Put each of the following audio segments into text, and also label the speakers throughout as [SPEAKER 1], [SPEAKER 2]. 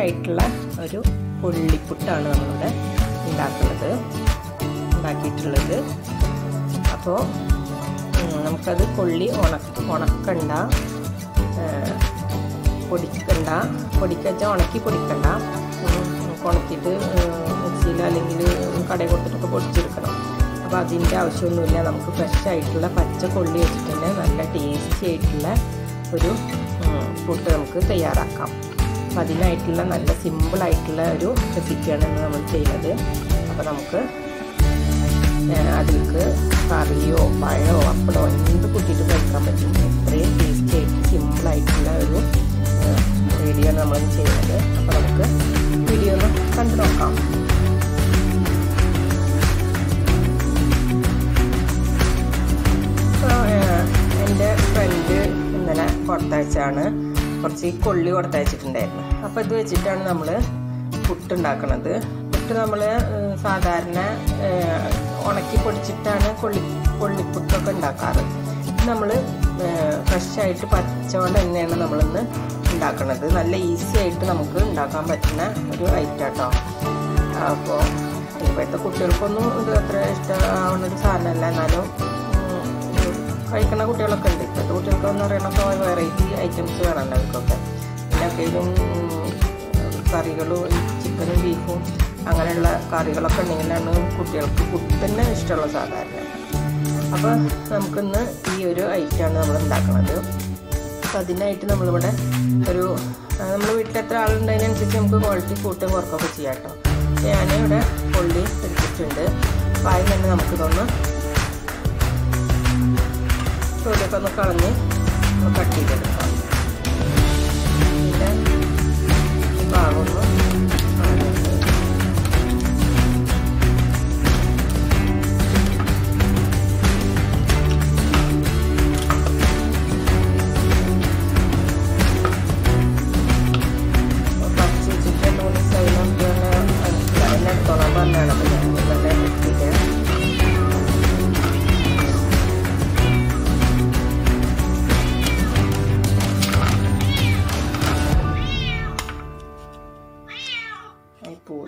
[SPEAKER 1] ആയിട്ടുള്ള ഒരു ഉള്ളിപ്പുട്ടാണ് നമ്മളിവിടെ ഉണ്ടാക്കുന്നത് ഉണ്ടാക്കിയിട്ടുള്ളത്. അപ്പോൾ നമുക്കത് കൊള്ളി ഉണക്ക ഉണക്കണ്ട പൊടിക്കണ്ട പൊടിക്കച്ച ഉണക്കി പൊടിക്കണ്ട. ഉണക്കിയിട്ട് മിക്സിയിൽ അല്ലെങ്കിൽ കടയിൽ കൊടുത്തിട്ടൊക്കെ പൊടിച്ചെടുക്കണം. അപ്പോൾ അതിന്റെ ആവശ്യമൊന്നുമില്ല. നമുക്ക് ഫ്രഷ് ആയിട്ടുള്ള പച്ച കൊള്ളി വെച്ചിട്ട് തന്നെ നല്ല ടേസ്റ്റി ആയിട്ടുള്ള ഒരു ഫുഡ് നമുക്ക് തയ്യാറാക്കാം. അപ്പോൾ അതിനായിട്ടുള്ള നല്ല സിമ്പിളായിട്ടുള്ള ഒരു റെസിപ്പിയാണ് ഇന്ന് നമ്മൾ ചെയ്യുന്നത്. അപ്പോൾ നമുക്ക് അതിലേക്ക് കറിയോ പഴമോ അപ്പളോ എന്ത് കൂട്ടിയിട്ട് കഴിക്കാൻ പറ്റും. ഇത്രയും ടേസ്റ്റി ആയിട്ട് സിമ്പിളായിട്ടുള്ള ഒരു വീഡിയോ നമ്മൾ ചെയ്യുന്നത്. അപ്പോൾ നമുക്ക് വീഡിയോ ഒന്ന് കണ്ടു നോക്കാം. എന്റെ ഫ്രണ്ട് ഇന്നലെ കൊടുത്തയച്ചാണ് കുറച്ച് കൊള്ളി കൊടുത്തയച്ചിട്ടുണ്ടായിരുന്നു. അപ്പോൾ ഇത് വെച്ചിട്ടാണ് നമ്മൾ പുട്ടുണ്ടാക്കുന്നത് പുട്ട് നമ്മൾ സാധാരണ ഉണക്കി പൊടിച്ചിട്ടാണ് കൊള്ളി കൊള്ളിപ്പുട്ടൊക്കെ ഉണ്ടാക്കാറ്. നമ്മൾ ഫ്രഷായിട്ട് പച്ചവണ്ണം തന്നെയാണ് നമ്മളിന്ന് ഉണ്ടാക്കുന്നത് നല്ല ഈസി ആയിട്ട് നമുക്ക് ഉണ്ടാക്കാൻ പറ്റുന്ന ഒരു ഐറ്റം കേട്ടോ അപ്പോൾ ഇപ്പോഴത്തെ കുട്ടികൾക്കൊന്നും ഇത് അത്ര ഇഷ്ടമാവുന്നൊരു സാധനമല്ല. എന്നാലും കഴിക്കുന്ന കുട്ടികളൊക്കെ ഉണ്ട്. ഇപ്പോഴത്തെ കുട്ടികൾക്കെന്ന് പറയുന്നത് വെറൈറ്റി ഐറ്റംസ് വേണമല്ലോ അവർക്കൊക്കെ. പിന്നൊക്കെയും കറികളും ചിക്കനും ബീഫും അങ്ങനെയുള്ള കറികളൊക്കെ ഉണ്ടെങ്കിലാണ് കുട്ടികൾക്ക് പുട്ടന്നെ ഇഷ്ടമുള്ള സാധാരണ. അപ്പോൾ നമുക്കിന്ന് ഈ ഒരു ഐറ്റമാണ് നമ്മൾ ഉണ്ടാക്കുന്നത്. അപ്പോൾ അതിനായിട്ട് നമ്മളിവിടെ ഒരു നമ്മൾ വീട്ടിൽ എത്ര ആളുണ്ടതിനനുസരിച്ച് നമുക്ക് ക്വാളിറ്റി കൂട്ടും കുറക്കൊക്കെ ചെയ്യാം കേട്ടോ. ഞാനിവിടെ ഉള്ളി എടുത്തിട്ടുണ്ട്. അപ്പോൾ അതിൽ തന്നെ നമുക്കിതൊന്ന് തൊലിയൊക്കെ ഒന്ന് കളഞ്ഞ് കട്ട് ചെയ്തെടുക്കാം പിന്നെ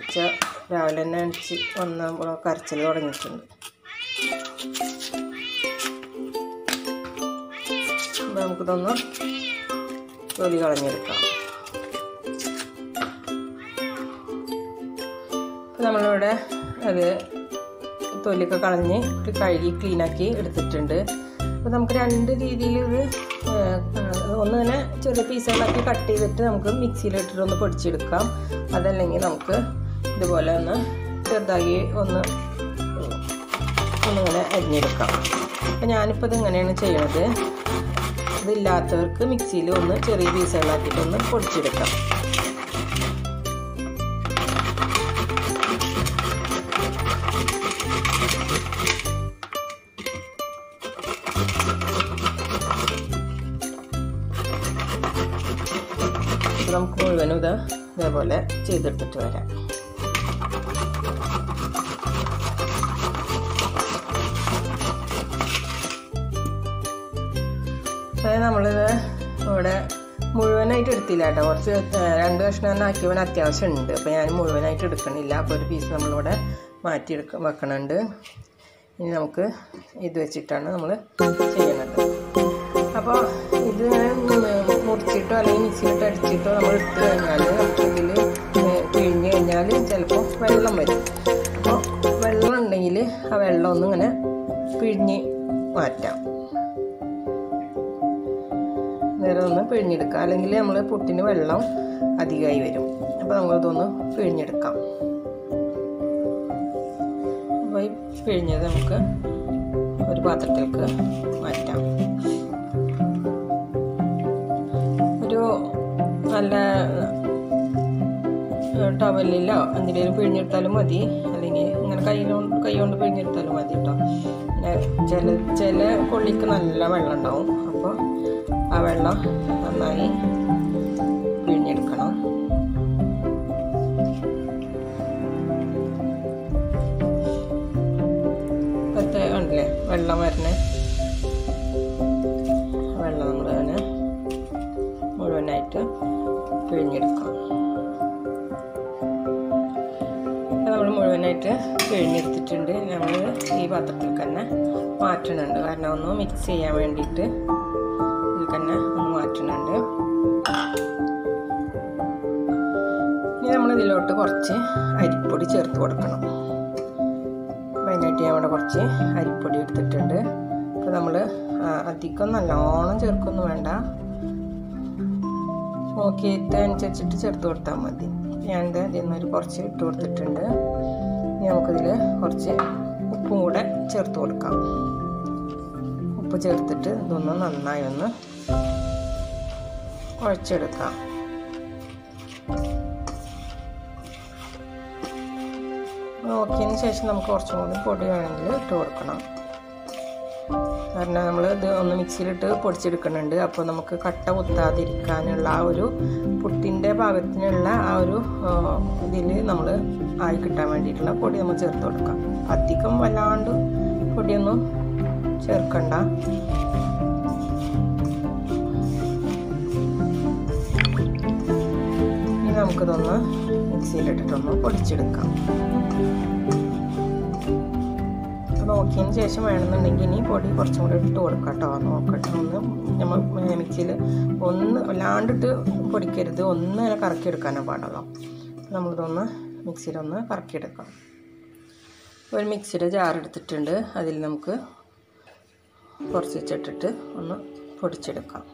[SPEAKER 1] പൂച്ച രാവിലെ തന്നെ അടിച്ച് വന്നപ്പോൾ കരച്ചിൽ തുടങ്ങിയിട്ടുണ്ട്. നമുക്കിതൊന്ന് തൊലി കളഞ്ഞെടുക്കാം. നമ്മളിവിടെ അത് തൊലിയൊക്കെ കളഞ്ഞ് കഴുകി ക്ലീനാക്കി എടുത്തിട്ടുണ്ട്. അപ്പോൾ നമുക്ക് രണ്ട് രീതിയിൽ ഇത് ഒന്ന് തന്നെ ചെറിയ പീസുകളാക്കി കട്ട് ചെയ്തിട്ട് നമുക്ക് മിക്സിയിലിട്ടിട്ട് ഒന്ന് പൊടിച്ചെടുക്കാം. അതല്ലെങ്കിൽ നമുക്ക് ഇതുപോലെ ഒന്ന് ചെറുതായി ഒന്ന് ഒന്നിങ്ങനെ അരിഞ്ഞെടുക്കാം. അപ്പോൾ ഞാനിപ്പോൾ ഇത് ഇങ്ങനെയാണ് ചെയ്യുന്നത് ഇതില്ലാത്തവർക്ക് മിക്സിയിൽ ഒന്ന് ചെറിയ പീസുകളാക്കിയിട്ട് ഒന്ന് പൊടിച്ചെടുക്കാം. നമുക്ക് മുഴുവനും ഇത് ഇതേപോലെ ചെയ്തെടുത്തിട്ട് വരാം. നമ്മളിത് ഇവിടെ മുഴുവനായിട്ട് എടുത്തില്ല കേട്ടോ. കുറച്ച് രണ്ട് കഷ്ണം തന്നെ ആക്കിയവൻ അത്യാവശ്യം ഉണ്ട്. അപ്പോൾ ഞാൻ മുഴുവനായിട്ട് എടുക്കണില്ല. അപ്പോൾ ഒരു പീസ് നമ്മളിവിടെ മാറ്റി എടുക്ക വെക്കണുണ്ട്. ഇനി നമുക്ക് ഇത് വെച്ചിട്ടാണ് നമ്മൾ ചെയ്യണത് അപ്പോൾ ഇത് മുറിച്ചിട്ടോ അല്ലെങ്കിൽ മിക്സിയിലിട്ടോ അടിച്ചിട്ടോ നമ്മൾ എടുത്തു കഴിഞ്ഞാൽ നമുക്ക് ഇതിൽ പിഴിഞ്ഞ് കഴിഞ്ഞാൽ ചിലപ്പോൾ വെള്ളം വരും. അപ്പോൾ വെള്ളം ഉണ്ടെങ്കിൽ ആ വെള്ളം ഒന്നും ഇങ്ങനെ പിഴിഞ്ഞ് മാറ്റാം. നേരെ ഒന്ന് പിഴിഞ്ഞെടുക്കാം. അല്ലെങ്കിൽ നമ്മൾ പുട്ടിന് വെള്ളം അധികമായി വരും. അപ്പോൾ നമ്മളിതൊന്ന് പിഴിഞ്ഞെടുക്കാം. അപ്പോൾ ഈ പിഴിഞ്ഞത് നമുക്ക് ഒരു പാത്രത്തിലേക്ക് മാറ്റാം. ഒരു നല്ല ടവലിലോ എന്തിനേലും പിഴിഞ്ഞെടുത്താലും മതി. അല്ലെങ്കിൽ ഇങ്ങനെ കൈ കൊണ്ട് കൈ കൊണ്ട് പിഴിഞ്ഞെടുത്താലും മതി കേട്ടോ പിന്നെ ചില ചില കൊള്ളിക്ക് നല്ല വെള്ളം ഉണ്ടാവും. അപ്പോൾ ആ വെള്ളം നന്നായി പിഴിഞ്ഞെടുക്കണം. ഇപ്പോഴത്തെ ഉണ്ടല്ലേ വെള്ളം വരണ വെള്ളം നമ്മൾ അതിന് മുഴുവനായിട്ട് പിഴിഞ്ഞെടുക്കണം. നമ്മൾ മുഴുവനായിട്ട് പിഴിഞ്ഞെടുത്തിട്ടുണ്ട്. നമ്മൾ ഈ പാത്രത്തിൽ തന്നെ മാറ്റണുണ്ട്. കാരണം ഒന്ന് മിക്സ് ചെയ്യാൻ വേണ്ടിയിട്ട് ഇതിൽ തന്നെ ഒന്ന് മാറ്റുന്നുണ്ട്. ഇനി നമ്മൾ ഇതിലോട്ട് കുറച്ച് അരിപ്പൊടി ചേർത്ത് കൊടുക്കണം. അതിനായിട്ട് ഞാൻ ഇവിടെ കുറച്ച് അരിപ്പൊടി എടുത്തിട്ടുണ്ട്. അപ്പോൾ നമ്മൾ അധികം നല്ലോണം ചേർക്കൊന്നും വേണ്ട. നോക്കിയിട്ട് അനുസരിച്ചിട്ട് ചേർത്ത് കൊടുത്താൽ മതി. ഞാനിത് അതിൽ നിന്നൊരു കുറച്ച് ഇട്ട് കൊടുത്തിട്ടുണ്ട്. നമുക്കിതിൽ കുറച്ച് ഉപ്പും കൂടെ ചേർത്ത് കൊടുക്കാം. ഉപ്പ് ചേർത്തിട്ട് ഇതൊന്ന് നന്നായി ഒന്ന് കുഴച്ചെടുക്കാം. നോക്കിയതിന് ശേഷം നമുക്ക് കുറച്ചും കൂടി പൊടി വേണമെങ്കിൽ ഇട്ട് കൊടുക്കണം. കാരണം നമ്മൾ ഇത് ഒന്ന് മിക്സിയിലിട്ട് പൊടിച്ചെടുക്കുന്നുണ്ട്. അപ്പോൾ നമുക്ക് കട്ട കുത്താതിരിക്കാനുള്ള ആ ഒരു പുട്ടിന്റെ ഭാഗത്തിനുള്ള ആ ഒരു ഇതിൽ നമ്മൾ ആയി കിട്ടാൻ വേണ്ടിയിട്ടുള്ള പൊടി നമ്മൾ ചേർത്ത് കൊടുക്കാം. അധികം വല്ലാണ്ട് പൊടിയൊന്നും ചേർക്കണ്ട. നമുക്കിതൊന്ന് മിക്സിയിലിട്ടിട്ടൊന്ന് പൊടിച്ചെടുക്കാം. നോക്കിയതിന് ശേഷം വേണമെന്നുണ്ടെങ്കിൽ ഇനി പൊടി കുറച്ചും കൂടി ഇട്ട് കൊടുക്കാം കേട്ടോ. നോക്കട്ടെ ഒന്ന് നമ്മൾ മിക്സിയിൽ ഒന്ന് വല്ലാണ്ടിട്ട് പൊടിക്കരുത്. ഒന്ന് അതിനെ കറക്കിയെടുക്കാനേ പാടുള്ളൂ നമ്മളിതൊന്ന് മിക്സിയിലൊന്ന് കറക്കിയെടുക്കാം. ഒരു മിക്സിയുടെ ജാർ എടുത്തിട്ടുണ്ട്. അതിൽ നമുക്ക് കുറച്ച് വെച്ചിട്ടിട്ട് ഒന്ന് പൊടിച്ചെടുക്കാം.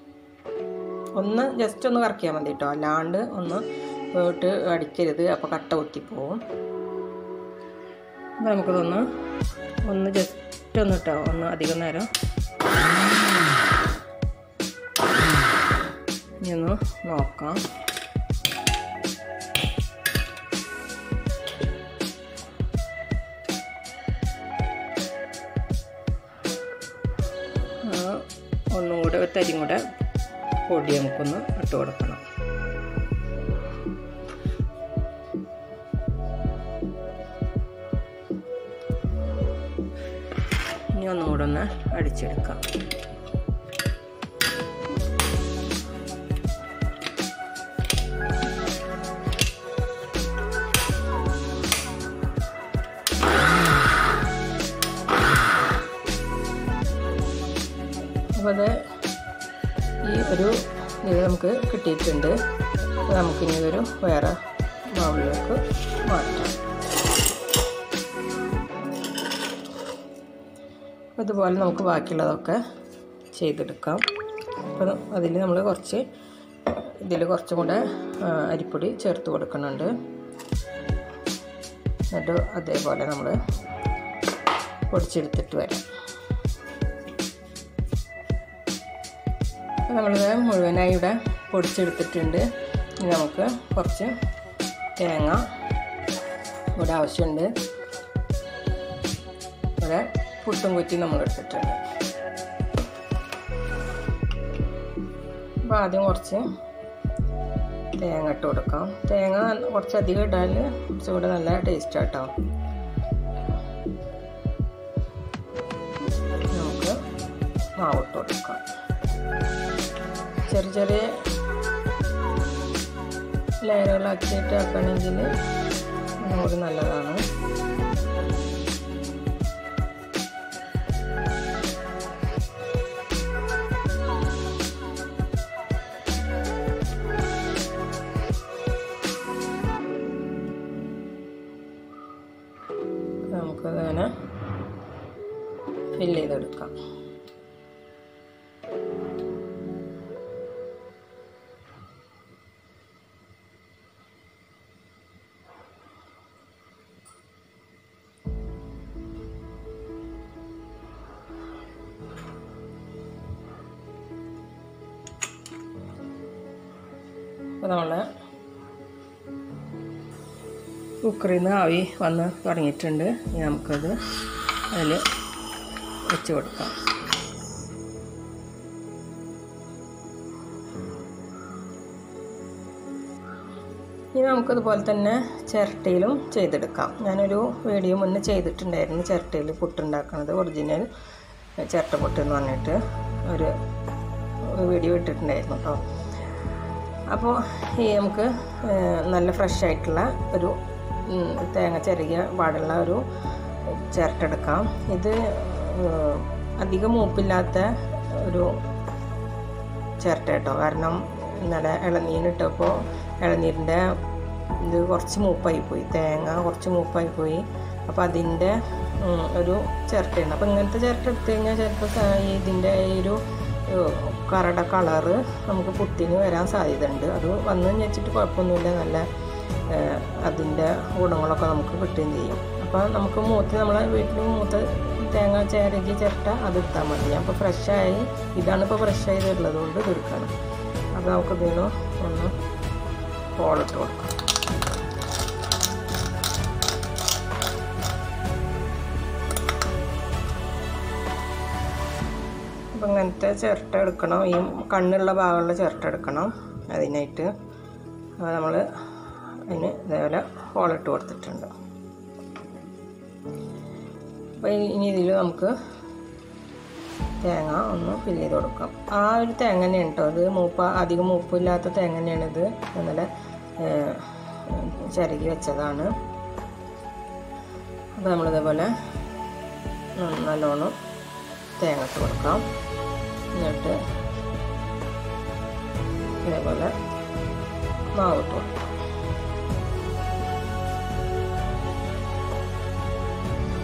[SPEAKER 1] ഒന്ന് ജസ്റ്റ് ഒന്ന് കറക്കിയാൽ മതി കേട്ടോ. അല്ലാണ്ട് ഒന്ന് ഇട്ട് അടിക്കരുത് അപ്പോൾ കട്ട ഒത്തിപ്പോവും അപ്പോൾ നമുക്കിതൊന്ന് ഒന്ന് ജസ്റ്റ് ഒന്ന് ഇട്ടോ ഒന്ന് അധികം നേരം. ഇനി ഒന്ന് നോക്കാം. ഒന്നും കൂടെ ഒരു തരിയും കൂടെ പൊടി നമുക്കൊന്ന് ഇട്ട് കൊടുക്കണം. കൂടെ ഒന്ന് അടിച്ചെടുക്കാം അപ്പോൾ ഈ ഒരു ഇത് നമുക്ക് കിട്ടിയിട്ടുണ്ട്. നമുക്കിനി ഒരു വേറെ ബൗളിലേക്ക് മാറ്റാം. അതുപോലെ നമുക്ക് ബാക്കിയുള്ളതൊക്കെ ചെയ്തെടുക്കാം. അപ്പോൾ അതിൽ നമ്മൾ കുറച്ച് ഇതിൽ കുറച്ചും കൂടെ അരിപ്പൊടി ചേർത്ത് കൊടുക്കുന്നുണ്ട്. എന്നിട്ട് അതേപോലെ നമ്മൾ പൊടിച്ചെടുത്തിട്ട് വരാം. നമ്മളിത് മുഴുവനായി ഇവിടെ പൊടിച്ചെടുത്തിട്ടുണ്ട്. ഇനി നമുക്ക് കുറച്ച് തേങ്ങ ഇവിടെ ആവശ്യമുണ്ട്. ഇവിടെ പുട്ടും കുറ്റി നമ്മൾ എടുത്തിട്ടുണ്ട്. അപ്പോൾ ആദ്യം കുറച്ച് തേങ്ങ ഇട്ട് കൊടുക്കാം. തേങ്ങ കുറച്ചധികം ഇടാൽ കുറച്ചുകൂടെ നല്ല ടേസ്റ്റ് ആട്ടോ. നമുക്ക് മാവിട്ട് കൊടുക്കാം. ചെറിയ ചെറിയ ലെയറുകളാക്കിയിട്ട് ആക്കുകയാണെങ്കിൽ നമുക്ക് നല്ലതാണ്. അപ്പോൾ നമ്മൾ കുക്കറിൽ നിന്ന് ആവി വന്ന് തുടങ്ങിയിട്ടുണ്ട്. ഇനി നമുക്കത് അതിൽ വെച്ച് കൊടുക്കാം. ഇനി നമുക്കതുപോലെ തന്നെ ചിരട്ടയിലും ചെയ്തെടുക്കാം. ഞാനൊരു വീഡിയോ മുന്നേ ചെയ്തിട്ടുണ്ടായിരുന്നു ചിരട്ടയിൽ പുട്ടുണ്ടാക്കുന്നത് ഒറിജിനൽ ചിരട്ട പുട്ട് എന്ന് പറഞ്ഞിട്ട് ഒരു വീഡിയോ ഇട്ടിട്ടുണ്ടായിരുന്നു കേട്ടോ. അപ്പോൾ ഈ നമുക്ക് നല്ല ഫ്രഷ് ആയിട്ടുള്ള ഒരു തേങ്ങ ചെറിയ പാടുള്ള ഒരു ചേർത്തെടുക്കാം ഇത് അധികം മൂപ്പില്ലാത്ത ഒരു ചേർട്ട കേട്ടോ. കാരണം ഇന്നലെ ഇളനീരിട്ടപ്പോൾ ഇളനീരിന്റെ ഇത് കുറച്ച് മൂപ്പായി പോയി. തേങ്ങ കുറച്ച് മൂപ്പായി പോയി. അപ്പോൾ അതിന്റെ ഒരു ചിരട്ടയാണ്. അപ്പോൾ ഇങ്ങനത്തെ ചിരട്ട എടുത്തു കഴിഞ്ഞാൽ ചിലപ്പോൾ ഇതിന്റെ ഒരു കറട കളറ് നമുക്ക് പുട്ടിന് വരാൻ സാധ്യതയുണ്ട്. അത് വന്നു വെച്ചിട്ട് കുഴപ്പമൊന്നുമില്ല. നല്ല അതിന്റെ ഗുണങ്ങളൊക്കെ നമുക്ക് കിട്ടുകയും ചെയ്യും. അപ്പോൾ നമുക്ക് മൂത്ത് നമ്മളെ വീട്ടിൽ മൂത്ത് തേങ്ങ ചേരകി ചിരട്ട അത് ഇട്ടാൽ മതി. അപ്പോൾ ഫ്രഷായി ഇതാണ് ഇപ്പോൾ ഫ്രഷായി തരുന്നത് കൊണ്ട് തീർക്കണം അപ്പോൾ നമുക്ക് വീണ്ടും ഒന്ന് ഹോളിട്ട് കൊടുക്കാം. അപ്പം ഇങ്ങനത്തെ ചിരട്ട എടുക്കണം. ഈ കണ്ണുള്ള ഭാഗമുള്ള ചിരട്ട എടുക്കണം അതിനായിട്ട്. അപ്പോൾ നമ്മൾ അതിന് ഇതേപോലെ ഹോളിട്ട് കൊടുത്തിട്ടുണ്ട്. അപ്പോൾ ഇനി ഇതിൽ നമുക്ക് തേങ്ങ ഒന്ന് ഫില്ല് ചെയ്ത് കൊടുക്കാം. ആ ഒരു തേങ്ങ തന്നെയാണ് കേട്ടോ അത് മൂപ്പ അധികം മൂപ്പില്ലാത്ത തേങ്ങ തന്നെയാണ് ഇത്. ഇന്നലെ ചരുകി വെച്ചതാണ്. അപ്പോൾ നമ്മളിതേപോലെ നല്ലോണം തേങ്ങ ഇട്ട് കൊടുക്കാം. എന്നിട്ട് ഇതേപോലെ മാവ് ഇട്ട് കൊടുക്കാം.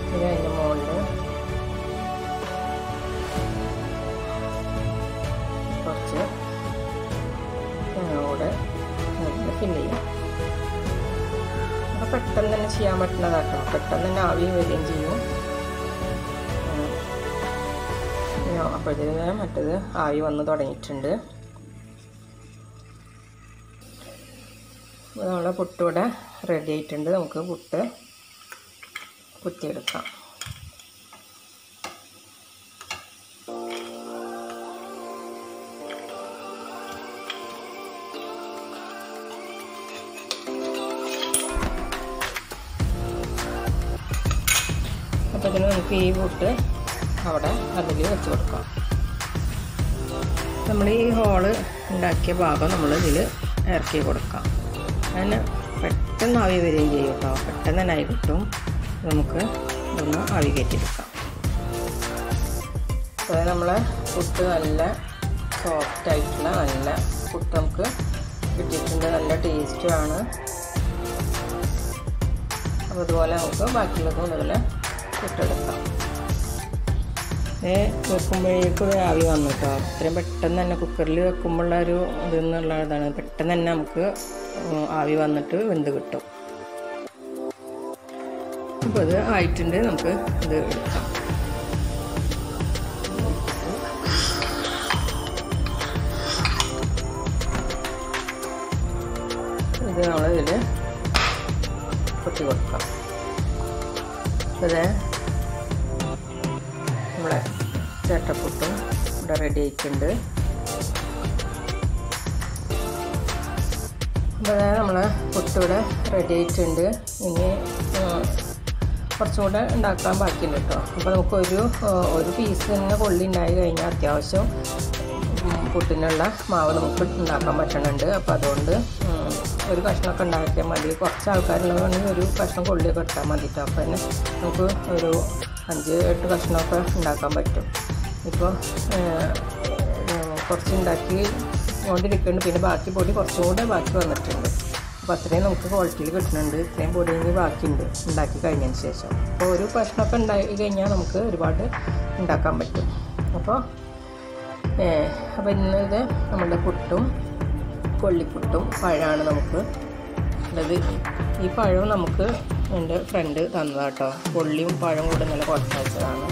[SPEAKER 1] പിന്നെ അതിന്റെ മുകളിൽ കുറച്ച് തേങ്ങ കൂടെ ഫില്ല് ചെയ്യാം. പെട്ടെന്ന് തന്നെ ചെയ്യാൻ പറ്റുന്നതാക്കണം. പെട്ടെന്ന് തന്നെ ആവിയും വരികയും ചെയ്യും. അപ്പോഴത്തേക്ക് മറ്റത് ആയി വന്ന് തുടങ്ങിയിട്ടുണ്ട്. അപ്പോൾ നമ്മളെ പുട്ട് ഇവിടെ റെഡി ആയിട്ടുണ്ട്. നമുക്ക് പുട്ട് കുത്തിയെടുക്കാം. അപ്പോൾ നമുക്ക് ഈ പുട്ട് അവിടെ അതിൽ വെച്ച് കൊടുക്കാം. നമ്മൾ ഈ ഹോൾ ഉണ്ടാക്കിയ ഭാഗം നമ്മൾ ഇതിൽ ഇറക്കി കൊടുക്കാം. അതിന് പെട്ടെന്ന് ആവി വരികയും ചെയ്യും കേട്ടോ. പെട്ടെന്ന് തന്നെ ആയി കിട്ടും. നമുക്ക് ഇതൊന്ന് ആവി കയറ്റിയെടുക്കാം. അപ്പോൾ നമ്മളെ പുട്ട് നല്ല സോഫ്റ്റ് ആയിട്ടുള്ള നല്ല പുട്ട് നമുക്ക് കിട്ടിയിട്ടുണ്ട്. നല്ല ടേസ്റ്റുമാണ് അപ്പോൾ അതുപോലെ നമുക്ക് ബാക്കിയുള്ളതും ഇതുപോലെ ചുട്ടെടുക്കാം ഏ വെക്കുമ്പോഴേക്കും ആവി വന്നു കേട്ടോ അത്രയും പെട്ടെന്ന് തന്നെ കുക്കറിൽ വെക്കുമ്പോഴുള്ള ഒരു ഇതെന്നുള്ള ഇതാണ് പെട്ടെന്ന് തന്നെ നമുക്ക് ആവി വന്നിട്ട് വെന്ത് കിട്ടും. അപ്പോൾ അത് ആയിട്ടുണ്ട്. നമുക്ക് ഇത് എടുക്കാം. ഇത് നമ്മളിതിൽ കൊത്തി കൊടുക്കാം. ഇത് നമ്മളെ ചേട്ടപ്പുട്ടും ഇവിടെ റെഡി ആയിട്ടുണ്ട്. ഇവിടെ നമ്മളെ പുട്ട് ഇവിടെ റെഡി ആയിട്ടുണ്ട്. ഇനി കുറച്ചുകൂടെ കുറച്ചും കൂടെ ഉണ്ടാക്കാൻ ബാക്കിയുണ്ട് കേട്ടോ. അപ്പോൾ നമുക്കൊരു ഒരു പീസ് തന്നെ കൊള്ളി ഉണ്ടായി കഴിഞ്ഞാൽ അത്യാവശ്യം പുട്ടിനുള്ള മാവ് നമുക്ക് ഉണ്ടാക്കാൻ പറ്റണുണ്ട്. അപ്പോൾ അതുകൊണ്ട് ഒരു കഷ്ണമൊക്കെ ഉണ്ടാക്കിയാൽ മതി. കുറച്ച് ആൾക്കാരുള്ളതുകൊണ്ടെങ്കിൽ ഒരു കഷ്ണം കൊള്ളിയൊക്കെ ഇട്ടാൽ മതി അപ്പോൾ തന്നെ നമുക്ക് ഒരു അഞ്ച് എട്ട് കഷ്ണമൊക്കെ ഉണ്ടാക്കാൻ പറ്റും. ഇപ്പോൾ കുറച്ച് ഉണ്ടാക്കി കൊണ്ടിരിക്കുന്നുണ്ട്. പിന്നെ ബാക്കി പൊടി കുറച്ചും കൂടെ ബാക്കി വന്നിട്ടുണ്ട്. അപ്പോൾ അത്രയും നമുക്ക് ക്വാളിറ്റിയിൽ കിട്ടുന്നുണ്ട്. ഇത്രയും പൊടി ഇനി ബാക്കിയുണ്ട് ഉണ്ടാക്കി കഴിഞ്ഞതിന് ശേഷം. അപ്പോൾ ഒരു കഷ്ണമൊക്കെ ഉണ്ടാക്കി കഴിഞ്ഞാൽ നമുക്ക് ഒരുപാട് ഉണ്ടാക്കാൻ പറ്റും. അപ്പോൾ അപ്പോൾ ഇന്നത് നമ്മുടെ പുട്ടും കൊള്ളിപ്പുട്ടും പഴമാണ് നമുക്ക് ഉള്ളത് ഈ പഴം നമുക്ക് എന്റെ ഫ്രണ്ട് തന്നതാട്ടോ പുള്ളിയും പഴം കൂടെ നല്ല കുറച്ചതാണ്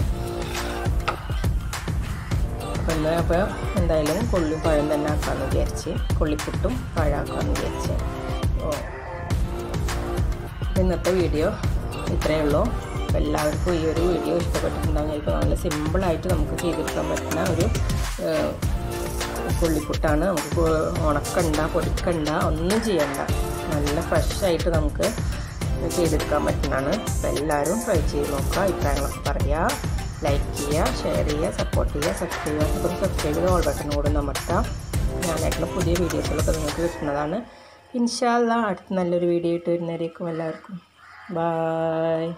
[SPEAKER 1] അപ്പം ഇന്ന് അപ്പോൾ എന്തായാലും കൊള്ളിയും പഴം തന്നെ ആക്കാമെന്ന് വിചാരിച്ച് കൊള്ളിപ്പുട്ടും പഴമാക്കാമെന്ന് വിചാരിച്ച്. ഓ. ഇന്നത്തെ വീഡിയോ ഇത്രയേ ഉള്ളൂ. അപ്പോൾ എല്ലാവർക്കും ഈ ഒരു വീഡിയോ ഇഷ്ടപ്പെട്ടിട്ടുണ്ടാകും ചിലപ്പോൾ നല്ല സിമ്പിളായിട്ട് നമുക്ക് ചെയ്തെടുക്കാൻ പറ്റുന്ന ഒരു കൊള്ളിപ്പുട്ടാണ് നമുക്ക് ഉണക്കണ്ട പൊടിക്കണ്ട ഒന്നും ചെയ്യണ്ട. നല്ല ഫ്രഷായിട്ട് നമുക്ക് ചെയ്തെടുക്കാൻ പറ്റുന്നതാണ്. അപ്പോൾ എല്ലാവരും ട്രൈ ചെയ്ത് നോക്കുക. അഭിപ്രായങ്ങളൊക്കെ പറയുക. ലൈക്ക് ചെയ്യുക ഷെയർ ചെയ്യുക സപ്പോർട്ട് ചെയ്യുക സബ്സ്ക്രൈബ് ചെയ്യുക. അപ്പം സബ്സ്ക്രൈബ് ചെയ്ത് ഓൾ ബട്ടൺ കൂടെ അമർത്താം. ഞാനായിട്ടുള്ള പുതിയ വീഡിയോസുകളൊക്കെ നിങ്ങൾക്ക് കിട്ടുന്നതാണ്. ഇൻഷാല്ല അടുത്ത നല്ലൊരു വീഡിയോ ഇട്ട് വരുന്നവരേക്കും എല്ലാവർക്കും. ബായ്